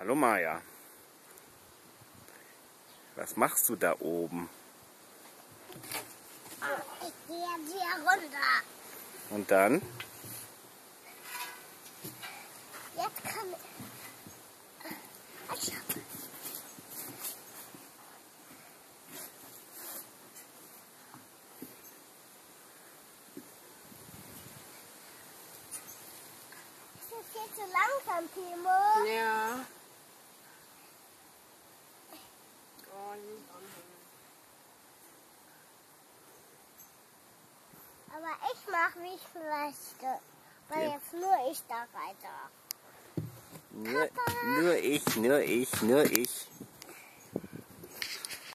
Hallo Maja. Was machst du da oben? Ich gehe jetzt hier runter. Und dann? Jetzt kann ich. Das ist jetzt zu langsam, Timo. Ja. Ich mach, wie ich möchte. Weil Ja. jetzt nur ich da weiter. Nur, nur ich, nur ich, nur ich.